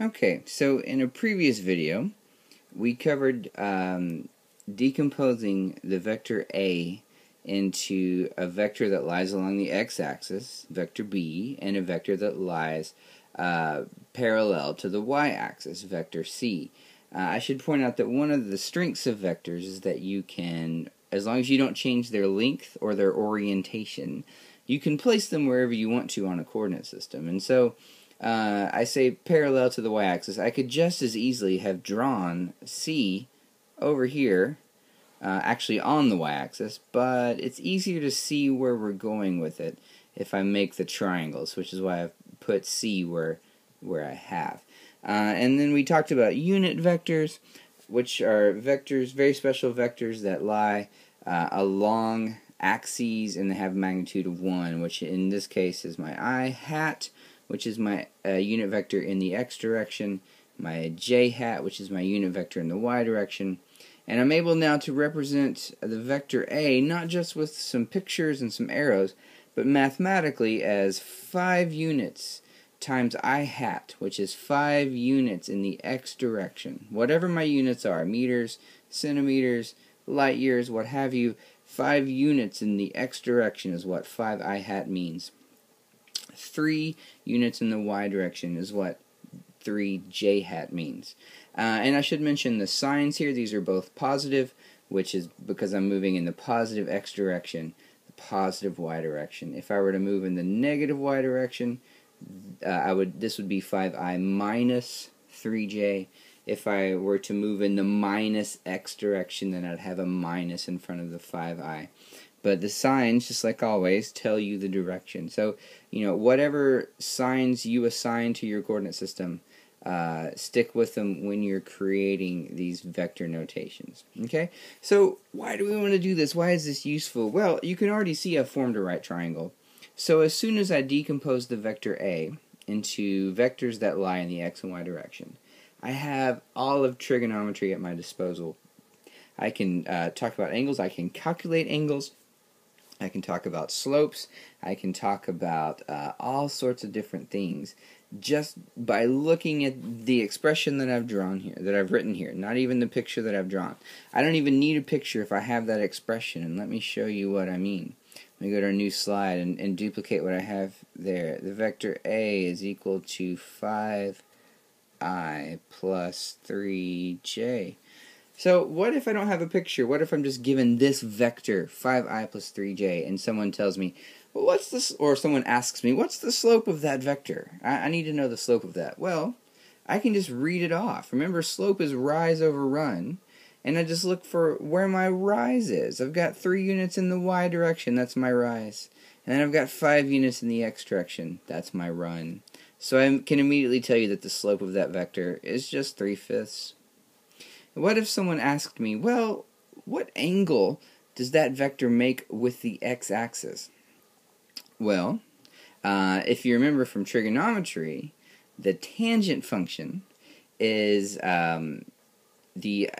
Okay, so in a previous video, we covered um, decomposing the vector A into a vector that lies along the x-axis, vector B, and a vector that lies uh, parallel to the y-axis, vector C. Uh, I should point out that one of the strengths of vectors is that you can, as long as you don't change their length or their orientation, you can place them wherever you want to on a coordinate system. And so uh, I say parallel to the y-axis, I could just as easily have drawn C over here, uh, actually on the y-axis, but it's easier to see where we're going with it if I make the triangles, which is why I've put C where, where I have. Uh, and then we talked about unit vectors, which are vectors, very special vectors that lie uh, along axes and they have a magnitude of 1, which in this case is my i hat, which is my uh, unit vector in the x direction, my j hat, which is my unit vector in the y direction, and I'm able now to represent the vector A not just with some pictures and some arrows, but mathematically as 5 units times i hat, which is 5 units in the x direction. Whatever my units are, meters, centimeters, light years, what have you, 5 units in the x direction is what 5 i hat means. 3 units in the y direction is what 3 j hat means. Uh, and I should mention the signs here. These are both positive, which is because I'm moving in the positive x direction, the positive y direction. If I were to move in the negative y direction, uh, I would this would be 5i minus 3j. If I were to move in the minus x direction, then I'd have a minus in front of the 5i. But the signs, just like always, tell you the direction. So, you know, whatever signs you assign to your coordinate system, uh, stick with them when you're creating these vector notations. Okay? So, why do we want to do this? Why is this useful? Well, you can already see I've formed a right triangle. So, as soon as I decompose the vector A into vectors that lie in the x and y direction, I have all of trigonometry at my disposal. I can uh, talk about angles, I can calculate angles, I can talk about slopes. I can talk about uh, all sorts of different things just by looking at the expression that I've drawn here, that I've written here, not even the picture that I've drawn. I don't even need a picture if I have that expression, and let me show you what I mean. Let me go to our new slide and, and duplicate what I have there. The vector A is equal to 5i plus 3j. So what if I don't have a picture? What if I'm just given this vector, 5i plus 3j, and someone tells me, well, what's this, or someone asks me, what's the slope of that vector? I, I need to know the slope of that. Well, I can just read it off. Remember, slope is rise over run, and I just look for where my rise is. I've got 3 units in the y direction, that's my rise. And then I've got 5 units in the x direction, that's my run. So I can immediately tell you that the slope of that vector is just 3 fifths. What if someone asked me, well, what angle does that vector make with the x-axis? Well, uh, if you remember from trigonometry, the tangent function is um, the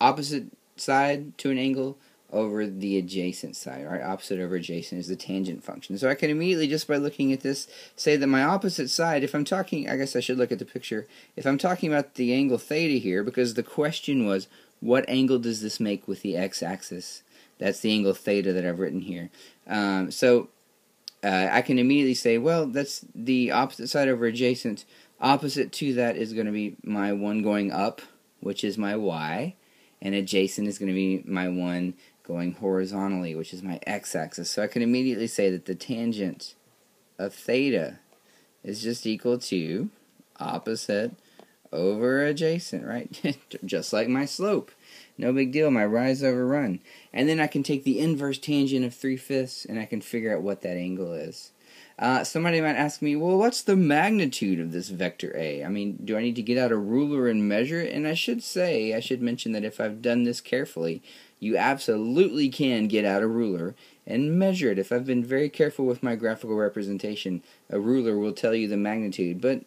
opposite side to an angle over the adjacent side, right? Opposite over adjacent is the tangent function. So I can immediately, just by looking at this, say that my opposite side, if I'm talking, I guess I should look at the picture, if I'm talking about the angle theta here, because the question was, what angle does this make with the x-axis? That's the angle theta that I've written here. Um, so uh, I can immediately say, well, that's the opposite side over adjacent. Opposite to that is going to be my one going up, which is my y, and adjacent is going to be my one going horizontally, which is my x-axis. So I can immediately say that the tangent of theta is just equal to opposite over adjacent, right? just like my slope. No big deal, my rise over run. And then I can take the inverse tangent of 3 fifths and I can figure out what that angle is. Uh, somebody might ask me, well, what's the magnitude of this vector A? I mean, do I need to get out a ruler and measure it? And I should say, I should mention that if I've done this carefully, you absolutely can get out a ruler and measure it. If I've been very careful with my graphical representation, a ruler will tell you the magnitude. But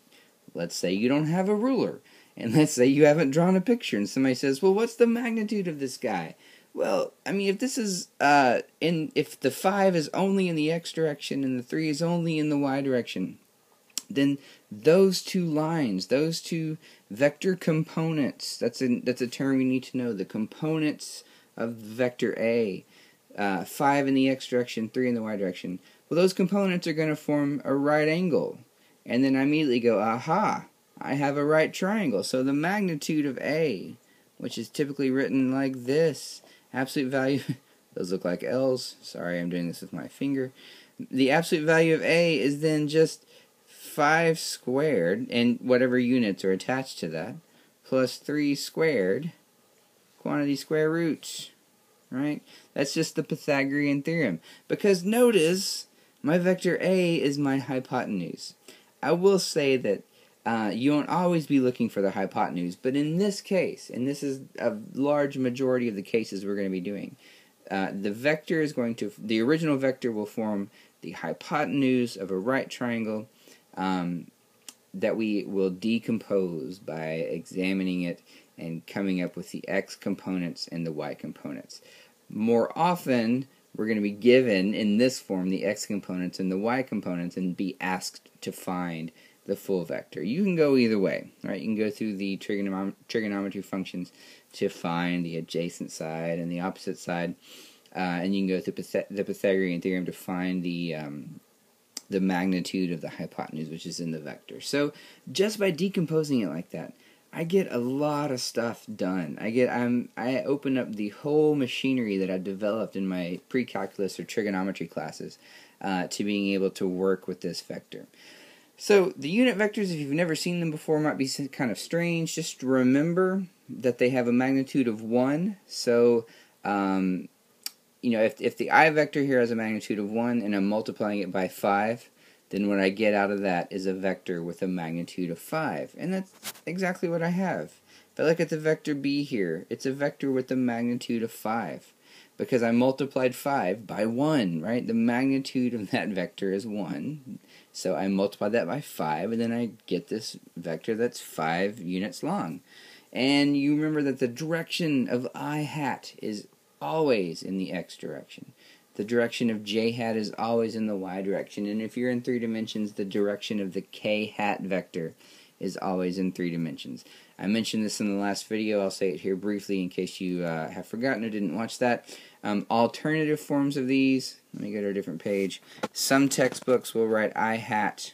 let's say you don't have a ruler, and let's say you haven't drawn a picture, and somebody says, well, what's the magnitude of this guy? Well, I mean, if this is uh, in if the five is only in the x direction and the three is only in the y direction, then those two lines, those two vector components, that's a, that's a term you need to know, the components of vector A, uh, 5 in the x direction, 3 in the y direction. Well, those components are going to form a right angle. And then I immediately go, aha, I have a right triangle. So the magnitude of A, which is typically written like this, absolute value, those look like L's. Sorry, I'm doing this with my finger. The absolute value of A is then just 5 squared, and whatever units are attached to that, plus 3 squared, quantity square roots right? That's just the Pythagorean theorem. Because notice, my vector A is my hypotenuse. I will say that uh, you won't always be looking for the hypotenuse, but in this case, and this is a large majority of the cases we're going to be doing, uh, the vector is going to, the original vector will form the hypotenuse of a right triangle um, that we will decompose by examining it and coming up with the x components and the y components. More often, we're going to be given in this form the x components and the y components and be asked to find the full vector. You can go either way, right? You can go through the trigonom trigonometry functions to find the adjacent side and the opposite side, uh, and you can go through Pyth the Pythagorean theorem to find the um, the magnitude of the hypotenuse, which is in the vector. So just by decomposing it like that, I get a lot of stuff done. I get I'm I open up the whole machinery that I've developed in my pre-calculus or trigonometry classes uh, to being able to work with this vector. So the unit vectors, if you've never seen them before, might be kind of strange. Just remember that they have a magnitude of one. So um, you know if if the i vector here has a magnitude of one and I'm multiplying it by five then what I get out of that is a vector with a magnitude of 5. And that's exactly what I have. If I look at the vector b here, it's a vector with a magnitude of 5. Because I multiplied 5 by 1, right? The magnitude of that vector is 1. So I multiply that by 5, and then I get this vector that's 5 units long. And you remember that the direction of i hat is always in the x direction the direction of j hat is always in the y direction. And if you're in three dimensions, the direction of the k hat vector is always in three dimensions. I mentioned this in the last video. I'll say it here briefly in case you uh, have forgotten or didn't watch that. Um, alternative forms of these, let me go to a different page. Some textbooks will write i hat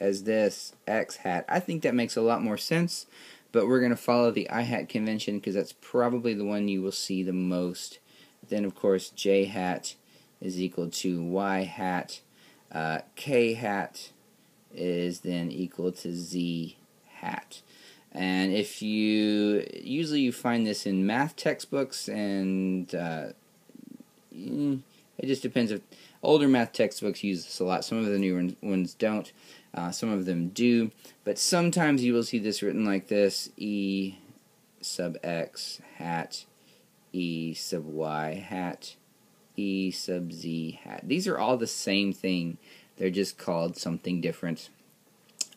as this, x hat. I think that makes a lot more sense, but we're going to follow the i hat convention because that's probably the one you will see the most then, of course, j hat is equal to y hat. Uh, k hat is then equal to z hat. And if you usually you find this in math textbooks, and uh, mm, it just depends. If older math textbooks use this a lot, some of the newer ones don't. Uh, some of them do, but sometimes you will see this written like this: e sub x hat e sub y hat, e sub z hat. These are all the same thing. They're just called something different.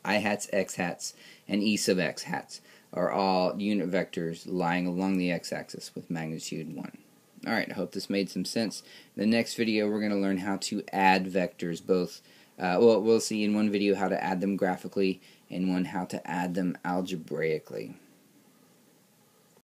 I hats, x hats, and e sub x hats are all unit vectors lying along the x-axis with magnitude 1. Alright, I hope this made some sense. In the next video, we're going to learn how to add vectors, both, uh, well, we'll see in one video how to add them graphically, and one how to add them algebraically.